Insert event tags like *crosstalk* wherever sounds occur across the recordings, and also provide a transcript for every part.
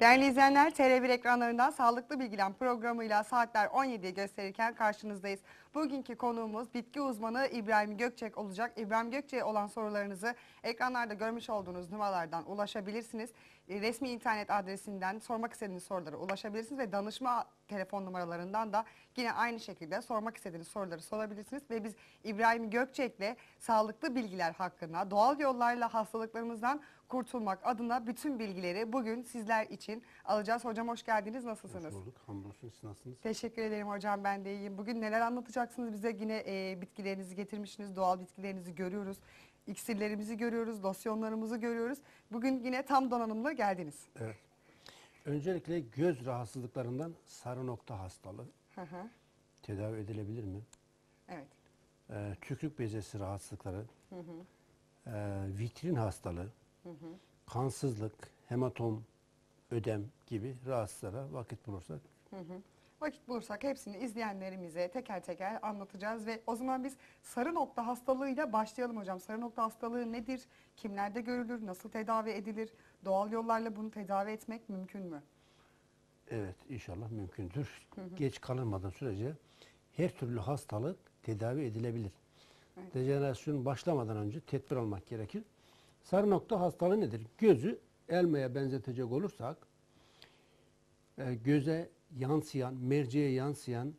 Değerli izleyenler, TR1 ekranlarından Sağlıklı Bilgilen programıyla saatler 17'ye gösterirken karşınızdayız. Bugünkü konuğumuz bitki uzmanı İbrahim Gökçek olacak. İbrahim Gökçek'e olan sorularınızı ekranlarda görmüş olduğunuz numaralardan ulaşabilirsiniz. E, Resmi internet adresinden sormak istediğiniz sorulara ulaşabilirsiniz ve danışma telefon numaralarından da yine aynı şekilde sormak istediğiniz soruları sorabilirsiniz. Ve biz İbrahim Gökçek'le sağlıklı bilgiler hakkında doğal yollarla hastalıklarımızdan kurtulmak adına bütün bilgileri bugün sizler için alacağız. Hocam hoş geldiniz. Nasılsınız? Hoş bulduk. Hamdolsun. Siz nasılsınız? Teşekkür ederim hocam ben de iyiyim. Bugün neler anlatacaksınız bize? Yine e, bitkilerinizi getirmişsiniz. Doğal bitkilerinizi görüyoruz. İksirlerimizi görüyoruz. Losyonlarımızı görüyoruz. Bugün yine tam donanımlı geldiniz. Evet. Öncelikle göz rahatsızlıklarından sarı nokta hastalığı Hı hı. tedavi edilebilir mi? Evet. Ee, tükürük bezesi rahatsızlıkları, ee, vitrin hastalığı, kansızlık, hematom, ödem gibi rahatsızlara vakit bulursak Hı hı. Vakit bulursak hepsini izleyenlerimize teker teker anlatacağız ve o zaman biz sarı nokta hastalığıyla başlayalım hocam. Sarı nokta hastalığı nedir? Kimlerde görülür? Nasıl tedavi edilir? Doğal yollarla bunu tedavi etmek mümkün mü? evet inşallah mümkündür. Geç kalınmadan sürece her türlü hastalık tedavi edilebilir. Evet. Dejenerasyon başlamadan önce tedbir almak gerekir. Sarı nokta hastalığı nedir? Gözü elmaya benzetecek olursak e, göze yansıyan, merceğe yansıyan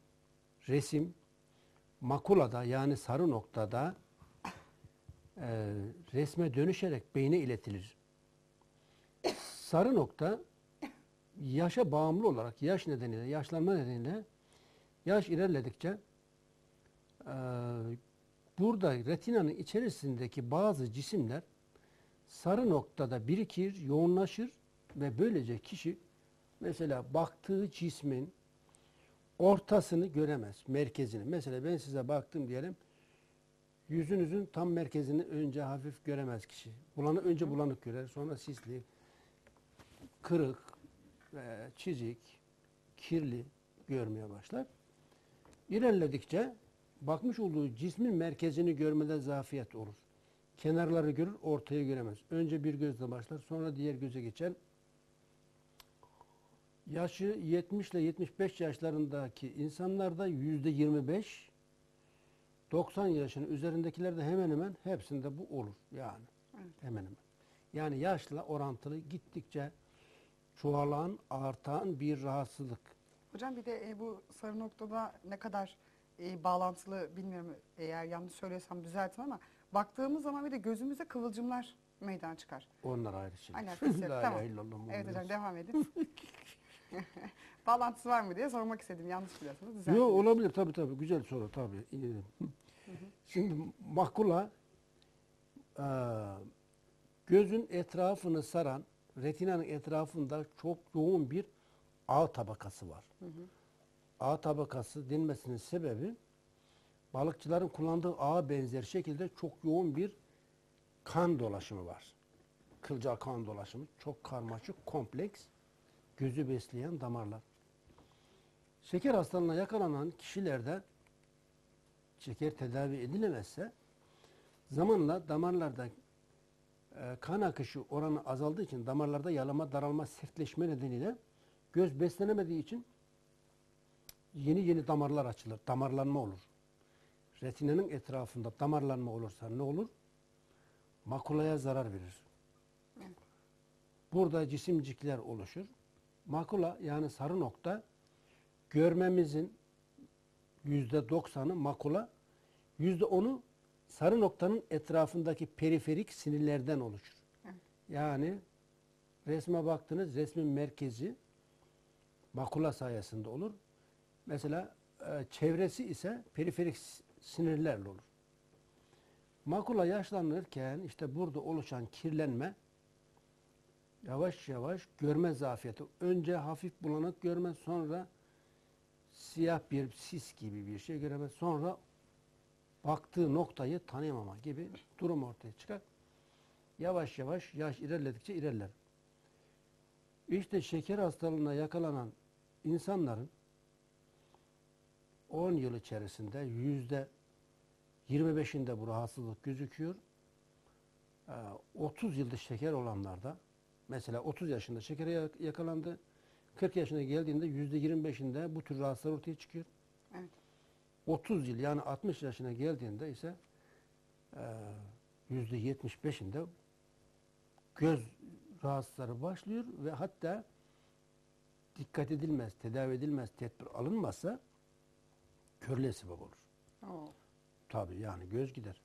resim makulada yani sarı noktada e, resme dönüşerek beyne iletilir. Sarı nokta yaşa bağımlı olarak yaş nedeniyle, yaşlanma nedeniyle yaş ilerledikçe e, burada retinanın içerisindeki bazı cisimler sarı noktada birikir, yoğunlaşır ve böylece kişi mesela baktığı cismin ortasını göremez, merkezini. Mesela ben size baktım diyelim, yüzünüzün tam merkezini önce hafif göremez kişi. Bulanı, önce bulanık görer, sonra sisli, kırık, çizik, kirli görmeye başlar. İlerledikçe bakmış olduğu cismin merkezini görmede zafiyet olur. Kenarları görür, ortayı göremez. Önce bir gözle başlar, sonra diğer göze geçer. Yaşı 70 ile 75 yaşlarındaki insanlarda yüzde 25, 90 yaşın üzerindekilerde hemen hemen hepsinde bu olur yani. Evet. Hemen hemen. Yani yaşla orantılı gittikçe çoğalan, artan bir rahatsızlık. Hocam bir de e, bu sarı noktada ne kadar e, bağlantılı bilmiyorum eğer yanlış söylüyorsam düzeltin ama baktığımız zaman bir de gözümüzde kıvılcımlar meydana çıkar. Onlar ayrı şey. Alakası yok. *laughs* La tamam. ilahe illallah Muhammed Evet hocam Resul- devam edin. *laughs* Bağlantısı var mı diye sormak istedim. Yanlış biliyorsunuz. düzeltiniz. Yok olabilir tabii tabii. Güzel soru tabii. İyi. Şimdi makula eee, gözün etrafını saran retinanın etrafında çok yoğun bir ağ tabakası var. Ağ tabakası denmesinin sebebi balıkçıların kullandığı ağa benzer şekilde çok yoğun bir kan dolaşımı var. Kılcal kan dolaşımı çok karmaşık, kompleks, gözü besleyen damarlar. Şeker hastalığına yakalanan kişilerde şeker tedavi edilemezse zamanla damarlarda e, kan akışı oranı azaldığı için damarlarda yalama, daralma, sertleşme nedeniyle göz beslenemediği için yeni yeni damarlar açılır. Damarlanma olur. Retinanın etrafında damarlanma olursa ne olur? Makulaya zarar verir. Burada cisimcikler oluşur. Makula yani sarı nokta görmemizin yüzde doksanı makula, yüzde onu sarı noktanın etrafındaki periferik sinirlerden oluşur. Yani resme baktınız resmin merkezi makula sayesinde olur. Mesela e, çevresi ise periferik sinirlerle olur. Makula yaşlanırken işte burada oluşan kirlenme yavaş yavaş görme zafiyeti. Önce hafif bulanık görme sonra siyah bir sis gibi bir şey göremez. Sonra baktığı noktayı tanıyamama gibi durum ortaya çıkar. Yavaş yavaş yaş ilerledikçe ilerler. İşte şeker hastalığına yakalanan insanların 10 yıl içerisinde yüzde 25'inde bu rahatsızlık gözüküyor. Ee, 30 yılda şeker olanlarda Mesela 30 yaşında şekere yak- yakalandı. 40 yaşına geldiğinde %25'inde bu tür rahatsızlar ortaya çıkıyor. Evet. 30 yıl yani 60 yaşına geldiğinde ise eee, %75'inde göz rahatsızları başlıyor ve hatta dikkat edilmez, tedavi edilmez, tedbir alınmazsa körlüğe sebep olur. Oo. Tabii yani göz gider.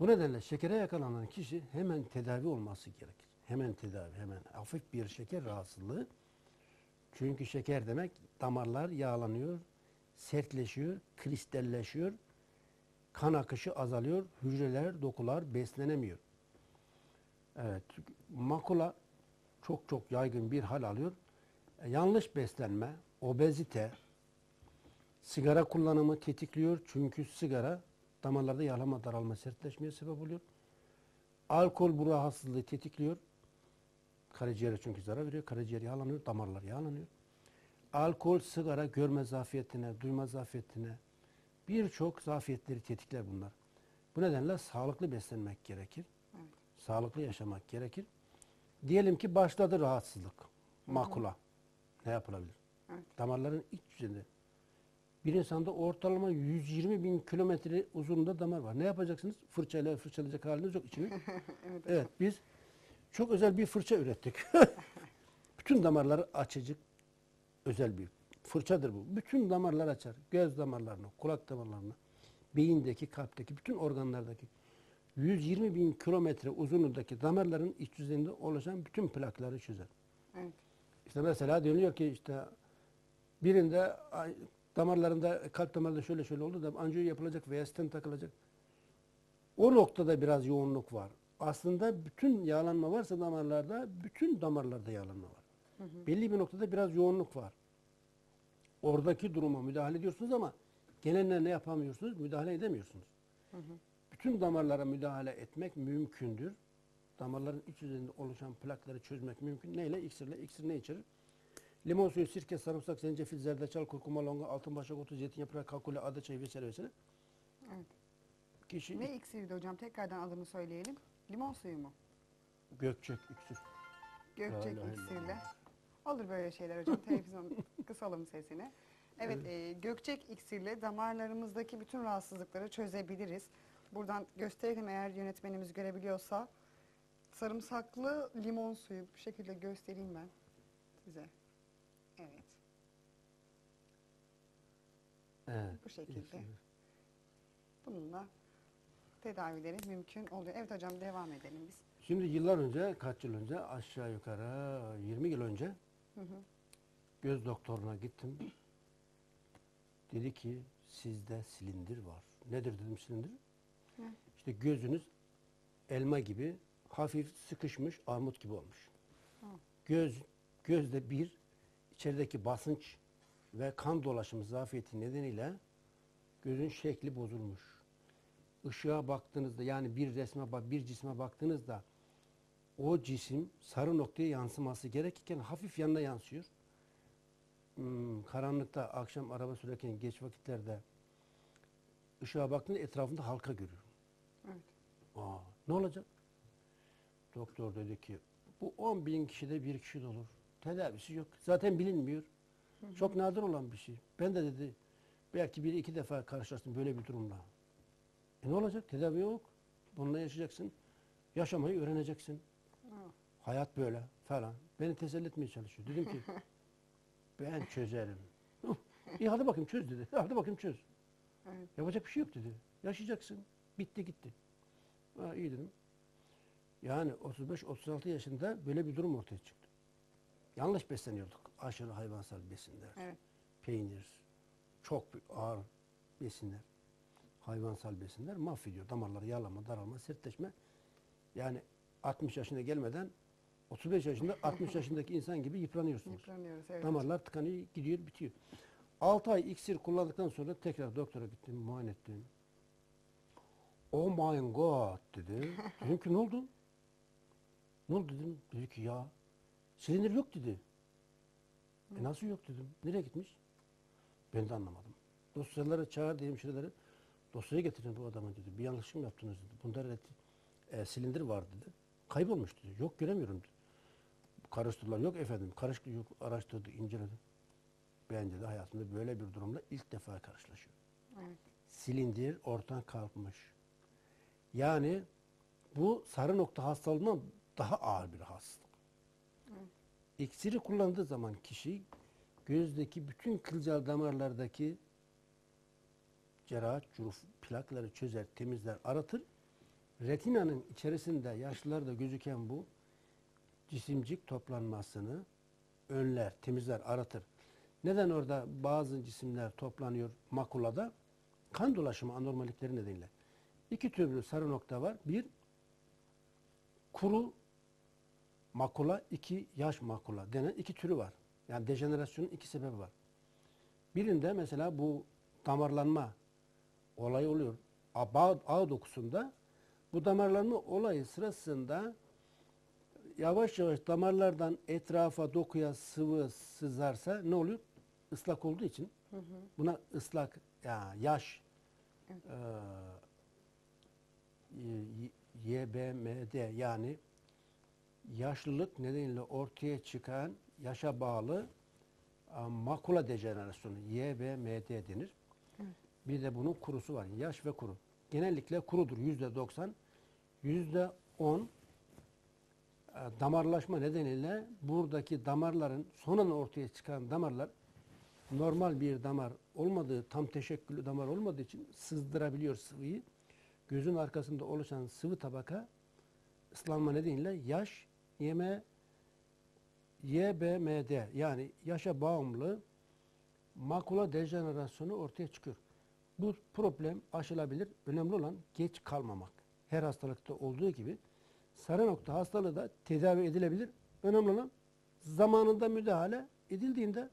Bu nedenle şekere yakalanan kişi hemen tedavi olması gerekir. Hemen tedavi, hemen hafif bir şeker rahatsızlığı. Çünkü şeker demek damarlar yağlanıyor, sertleşiyor, kristalleşiyor, kan akışı azalıyor, hücreler, dokular beslenemiyor. Evet, makula çok çok yaygın bir hal alıyor. E, yanlış beslenme, obezite, Sigara kullanımı tetikliyor çünkü sigara damarlarda yağlama, daralma, sertleşmeye sebep oluyor. Alkol bu rahatsızlığı tetikliyor. Karaciğere çünkü zarar veriyor. Karaciğer yağlanıyor, damarlar yağlanıyor. Alkol, sigara görme zafiyetine, duyma zafiyetine birçok zafiyetleri tetikler bunlar. Bu nedenle sağlıklı beslenmek gerekir. Evet. Sağlıklı yaşamak gerekir. Diyelim ki başladı rahatsızlık, makula. Ne yapılabilir? Evet. Damarların iç yüzeyinde. Bir insanda ortalama 120 bin kilometre uzunluğunda damar var. Ne yapacaksınız? Fırçayla fırçalayacak haliniz yok içini. *laughs* evet. evet biz çok özel bir fırça ürettik. *laughs* Bütün damarları açacak özel bir fırçadır bu. Bütün damarlar açar. Göz damarlarını, kulak damarlarını, beyindeki, kalpteki, bütün organlardaki 120 bin kilometre uzunluğundaki damarların iç yüzeyinde oluşan bütün plakları çözer. Evet. İşte mesela deniliyor ki işte birinde damarlarında kalp damarında şöyle şöyle oldu da anjiyo yapılacak veya stent takılacak. O noktada biraz yoğunluk var. Aslında bütün yağlanma varsa damarlarda bütün damarlarda yağlanma var. Belli bir noktada biraz yoğunluk var. Oradaki duruma müdahale ediyorsunuz ama geneline ne yapamıyorsunuz? Müdahale edemiyorsunuz. Bütün damarlara müdahale etmek mümkündür. Damarların iç yüzeyinde oluşan plakları çözmek mümkün. Neyle? İksirle. İksir ne içerir? Limon suyu, sirke, sarımsak, zencefil, zerdeçal, kurkuma, longa, altın başak otu, zeytin yaprağı, kakule, ada çayı vesaire vesaire. Evet. Kişi Ne iksirdi hocam? Tekrardan adını söyleyelim. Limon suyu mu? gökçek iksir. Gökçek La ilahe iksirle. illallah. Olur böyle şeyler hocam. *laughs* Televizyon kısalım sesini. Evet, e, gökçek iksirle damarlarımızdaki bütün rahatsızlıkları çözebiliriz. Buradan gösterelim eğer yönetmenimiz görebiliyorsa. Sarımsaklı limon suyu bu şekilde göstereyim ben size. Evet. Evet. Bu şekilde. Bununla tedavileri mümkün oluyor. Evet hocam devam edelim biz. Şimdi yıllar önce, kaç yıl önce, aşağı yukarı 20 yıl önce Hı hı. göz doktoruna gittim. Dedi ki sizde silindir var. Nedir dedim silindir? Ne? İşte gözünüz elma gibi hafif sıkışmış armut gibi olmuş. Hı. Göz gözde bir içerideki basınç ve kan dolaşımı zafiyeti nedeniyle gözün şekli bozulmuş. Işığa baktığınızda yani bir resme bir cisme baktığınızda o cisim sarı noktaya yansıması gerekirken hafif yanına yansıyor. Hmm, karanlıkta akşam araba sürerken geç vakitlerde ışığa baktığında etrafında halka görüyorum. Evet. Aa, ne olacak? Doktor dedi ki bu 10 bin kişide bir kişi de olur. Tedavisi yok. Zaten bilinmiyor. Çok nadir olan bir şey. Ben de dedi belki bir iki defa karşılaştım böyle bir durumla. E ne olacak? Tedavi yok. Bununla yaşayacaksın. Yaşamayı öğreneceksin. Aa, Hayat böyle falan. Beni teselli etmeye çalışıyor. Dedim ki *laughs* ben çözerim. İyi hadi bakayım çöz dedi. *laughs* Hadi bakayım çöz. Evet. Yapacak bir şey yok dedi. Yaşayacaksın. Bitti gitti. Ha, iyi dedim. Yani 35-36 yaşında böyle bir durum ortaya çıktı. Yanlış besleniyorduk. Aşırı hayvansal besinler, Evet. peynir, çok bir- ağır besinler, hayvansal besinler mahvediyor. Damarları yağlama, daralma, sertleşme. Yani 60 yaşına gelmeden 35 yaşında 60 yaşındaki insan gibi yıpranıyorsunuz. Yıpranıyoruz. Evet. Damarlar tıkanıyor, gidiyor, bitiyor. 6 ay iksir kullandıktan sonra tekrar doktora gittim, muayene ettim. Oh my god dedi. *laughs* Dedim ki ne oldu? Ne oldu dedim. Dedi ki ya silindir yok dedi. E nasıl yok dedim. Nereye gitmiş? Ben de anlamadım. Dosyaları çağır dedim hemşireleri. Dosyayı getirin bu adama dedi. Bir yanlışlık mı yaptınız dedi. Bunda e, silindir var dedi. Kaybolmuş dedi. Yok göremiyorum dedi. karıştırdılar. Yok efendim karıştı yok araştırdı inceledi. Bence de hayatımda böyle bir durumla ilk defa karşılaşıyorum. Evet. Silindir ortadan kalkmış. Yani bu sarı nokta hastalığından daha ağır bir hastalık. İksiri kullandığı zaman kişi gözdeki bütün kılcal damarlardaki cerrahat, curuf, plakları çözer, temizler, aratır. Retinanın içerisinde yaşlılarda gözüken bu cisimcik toplanmasını önler, temizler, aratır. Neden orada bazı cisimler toplanıyor makulada? Kan dolaşımı anormallikleri nedeniyle. İki türlü sarı nokta var. Bir, kuru makula, iki yaş makula denen iki türü var. Yani dejenerasyonun iki sebebi var. Birinde mesela bu damarlanma olayı oluyor. Bağ, ağ dokusunda bu damarlanma olayı sırasında yavaş yavaş damarlardan etrafa dokuya sıvı sızarsa ne oluyor? Islak olduğu için buna ıslak ya yaş eee, y- YBMD yani yaşlılık nedeniyle ortaya çıkan yaşa bağlı makula dejenerasyonu YBMD denir. Bir de bunun kurusu var. Yaş ve kuru. Genellikle kurudur. Yüzde 90. Yüzde 10 e, damarlaşma nedeniyle buradaki damarların sonradan ortaya çıkan damarlar normal bir damar olmadığı, tam teşekküllü damar olmadığı için sızdırabiliyor sıvıyı. Gözün arkasında oluşan sıvı tabaka ıslanma nedeniyle yaş, yeme, YBMD yani yaşa bağımlı makula dejenerasyonu ortaya çıkıyor. Bu problem aşılabilir. Önemli olan geç kalmamak. Her hastalıkta olduğu gibi sarı nokta hastalığı da tedavi edilebilir. Önemli olan zamanında müdahale edildiğinde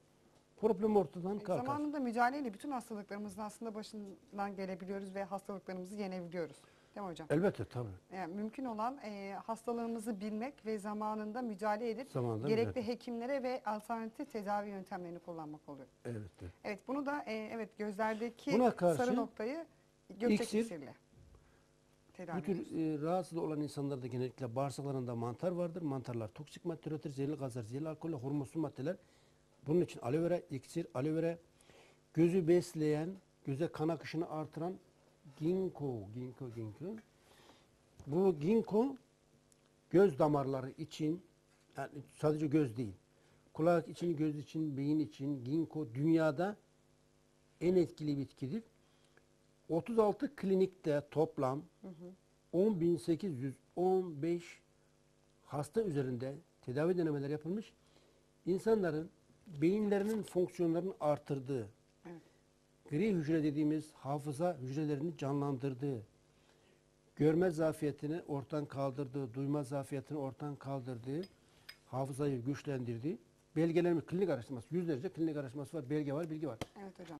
problem ortadan kalkar. Zamanında mücadeleyle bütün hastalıklarımızın aslında başından gelebiliyoruz ve hastalıklarımızı yenebiliyoruz. Değil mi hocam? Elbette tabii. Yani mümkün olan e, hastalığımızı bilmek ve zamanında müdahale edip Zamanında gerekli müdahale. hekimlere ve alternatif tedavi yöntemlerini kullanmak oluyor. Evet. evet. Evet bunu da e, evet gözlerdeki Buna karşı sarı noktayı iksir, iksirle tedavi ediyoruz. e, rahatsız olan insanlarda genellikle bağırsaklarında mantar vardır. Mantarlar toksik madde üretir, zehirli gazlar, zehirli alkoller, hormonsuz maddeler. Bunun için aloe vera, iksir, aloe vera gözü besleyen, göze kan akışını artıran ginkgo, ginkgo, ginkgo. Bu ginkgo göz damarları için, yani sadece göz değil, kulak için, göz için, beyin için ginkgo dünyada en etkili bitkidir. 36 klinikte toplam 10.815 hasta üzerinde tedavi denemeleri yapılmış. İnsanların beyinlerinin fonksiyonlarını artırdığı. Gri hücre dediğimiz hafıza hücrelerini canlandırdığı, görme zafiyetini ortadan kaldırdığı, duyma zafiyetini ortadan kaldırdığı, hafızayı güçlendirdiği belgelenmiş klinik araştırması, yüzlerce klinik araştırması var, belge var, bilgi var. Evet hocam.